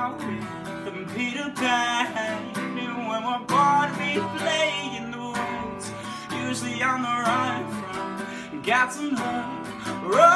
hanging out Peter Pan. And when we're bored, we in the woods, usually on the run from Got some love.